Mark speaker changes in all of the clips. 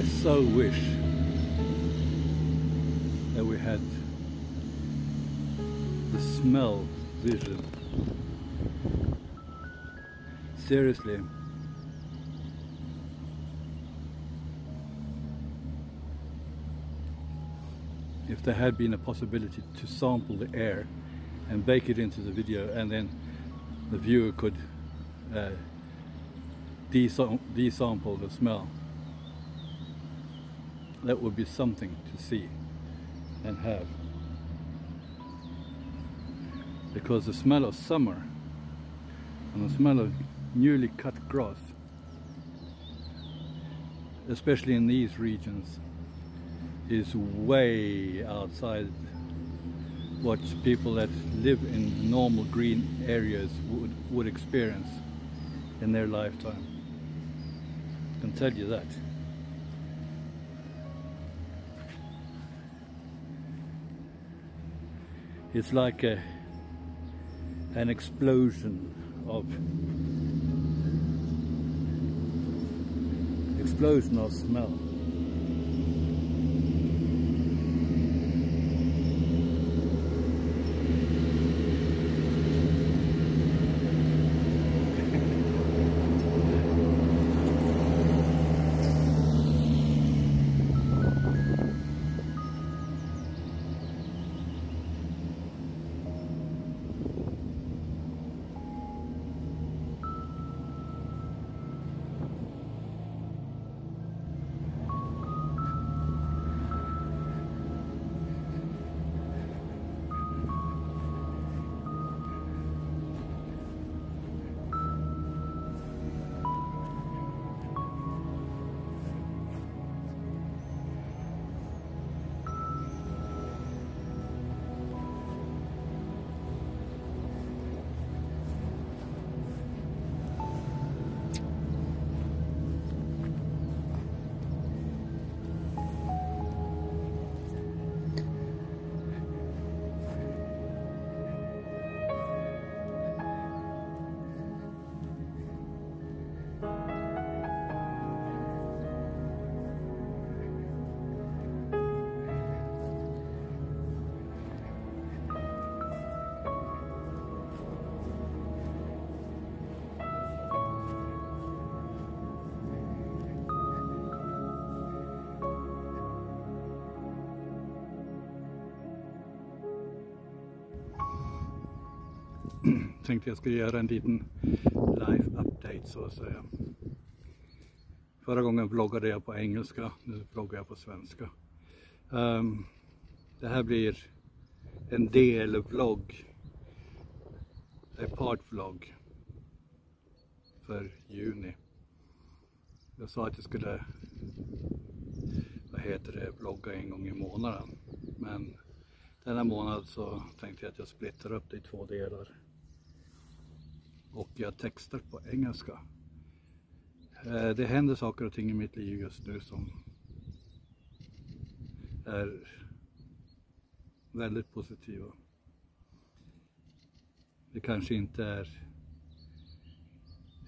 Speaker 1: I so wish that we had the smell vision. Seriously. If there had been a possibility to sample the air and bake it into the video and then the viewer could uh, desam- desample the smell that would be something to see and have. Because the smell of summer and the smell of newly cut grass, especially in these regions, is way outside what people that live in normal green areas would, would experience in their lifetime. I can tell you that. It's like a, an explosion of explosion of smell. Tänkte jag skulle göra en liten live update så att säga. Förra gången vloggade jag på engelska, nu vloggar jag på svenska. Um, det här blir en del vlogg, en partvlogg för juni. Jag sa att jag skulle, vad heter det, vlogga en gång i månaden. Men denna månad så tänkte jag att jag splittar upp det i två delar och jag textar på engelska. Eh, det händer saker och ting i mitt liv just nu som är väldigt positiva. Det kanske inte är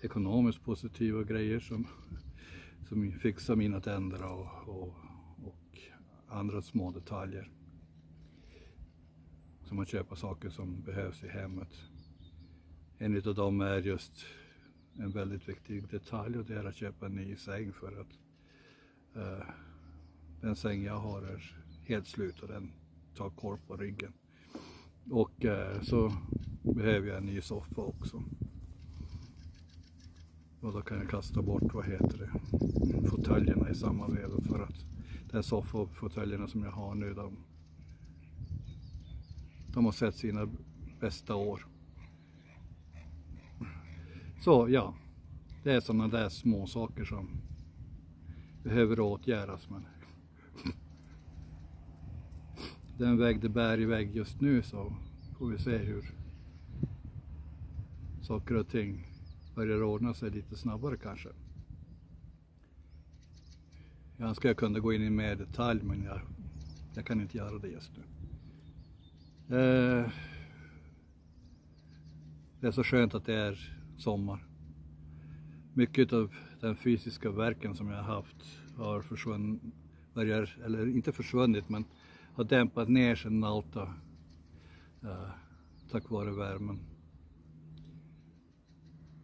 Speaker 1: ekonomiskt positiva grejer som, som fixar mina tänder och, och, och andra små detaljer. Som att köpa saker som behövs i hemmet. En av dem är just en väldigt viktig detalj och det är att köpa en ny säng för att eh, den säng jag har är helt slut och den tar korv på ryggen. Och eh, så behöver jag en ny soffa också. Och då kan jag kasta bort, vad heter det, fåtöljerna i samma veva för att de soffafåtöljerna som jag har nu de, de har sett sina bästa år. Så ja, det är sådana där små saker som behöver åtgärdas. Men den väg det bär iväg just nu så får vi se hur saker och ting börjar ordna sig lite snabbare kanske. Jag önskar jag kunde gå in i mer detalj men jag, jag kan inte göra det just nu. Eh, det är så skönt att det är sommar. Mycket av den fysiska verken som jag har haft har försvunnit, börjar, eller inte försvunnit men har dämpat ner sig den eh, tack vare värmen.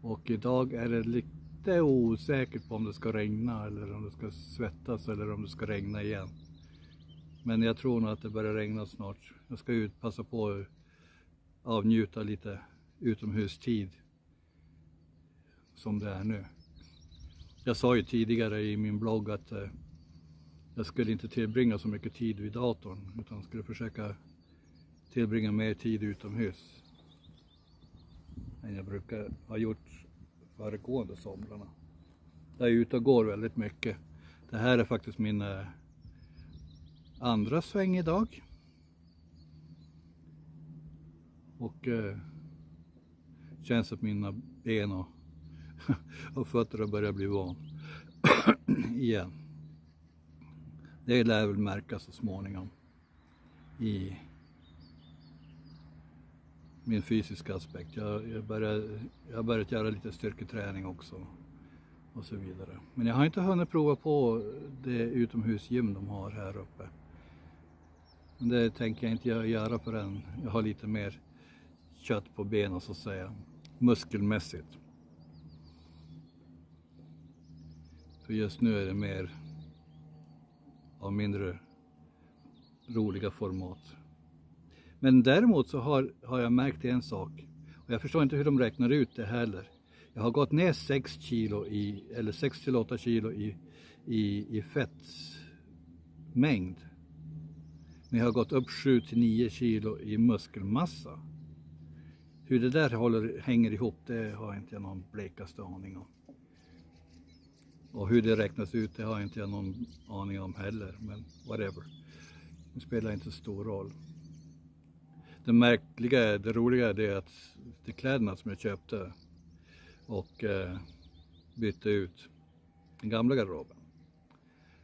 Speaker 1: Och idag är det lite osäkert på om det ska regna eller om det ska svettas eller om det ska regna igen. Men jag tror nog att det börjar regna snart. Jag ska ut, passa på att avnjuta lite utomhustid som det är nu. Jag sa ju tidigare i min blogg att eh, jag skulle inte tillbringa så mycket tid vid datorn utan skulle försöka tillbringa mer tid utomhus än jag brukar ha gjort föregående somrarna. Jag är ute och går väldigt mycket. Det här är faktiskt min eh, andra sväng idag. Och eh, känns att mina ben och, och fötterna börjar bli van igen. Det lär väl märkas så småningom i min fysiska aspekt. Jag, jag, börjar, jag har börjat göra lite styrketräning också och så vidare. Men jag har inte hunnit prova på det utomhusgym de har här uppe. Men det tänker jag inte göra förrän jag har lite mer kött på benen så att säga, muskelmässigt. För just nu är det mer av mindre roliga format. Men däremot så har, har jag märkt en sak och jag förstår inte hur de räknar ut det heller. Jag har gått ner 6 kilo i, eller 6 till 8 kilo i, i, i fettmängd. Men jag har gått upp 7 till 9 kilo i muskelmassa. Hur det där håller, hänger ihop det har inte jag någon blekaste aning om. Och hur det räknas ut det har inte jag någon aning om heller, men whatever. Det spelar inte så stor roll. Det märkliga, det roliga är det att de kläderna som jag köpte och eh, bytte ut den gamla garderoben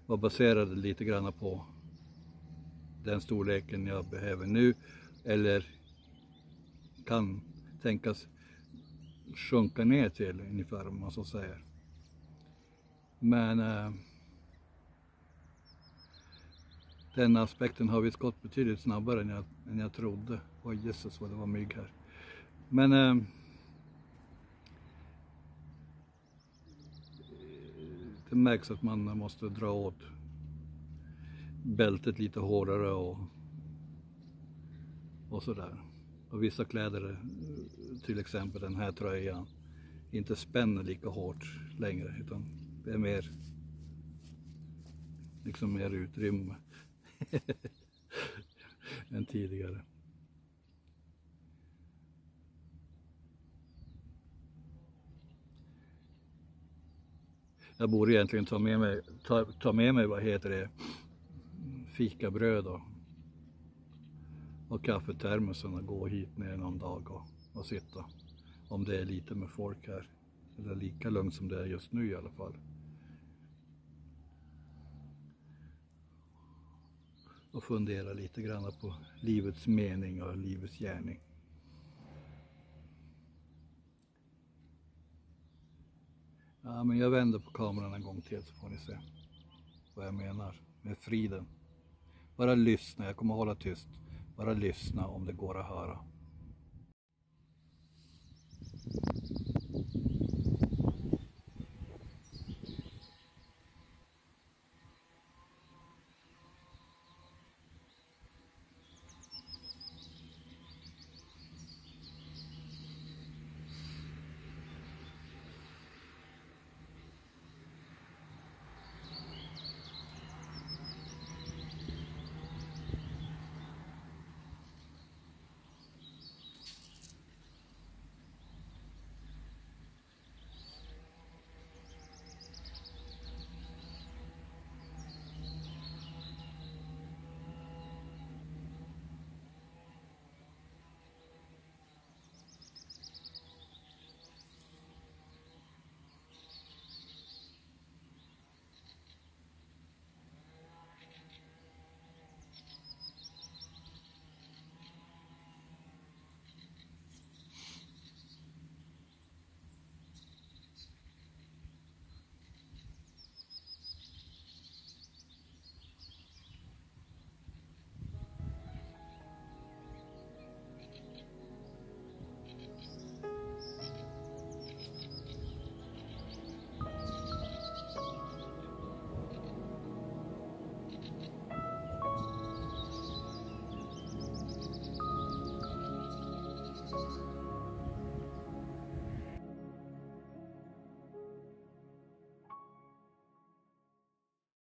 Speaker 1: var baserade lite grann på den storleken jag behöver nu eller kan tänkas sjunka ner till ungefär om man så säger. Men eh, den aspekten har visst gått betydligt snabbare än jag, än jag trodde. Oj oh, jösses vad det var mygg här. Men eh, det märks att man måste dra åt bältet lite hårdare och, och sådär. Och vissa kläder, till exempel den här tröjan, inte spänner lika hårt längre utan det är mer liksom mer utrymme än tidigare. Jag borde egentligen ta med mig, ta, ta med mig vad heter det, fikabröd och, och kaffetermosen och gå hit ner någon dag och, och sitta. Om det är lite med folk här. Eller lika lugnt som det är just nu i alla fall. Och fundera lite grann på livets mening och livets gärning. Ja, men jag vänder på kameran en gång till så får ni se vad jag menar med friden. Bara lyssna, jag kommer hålla tyst. Bara lyssna om det går att höra.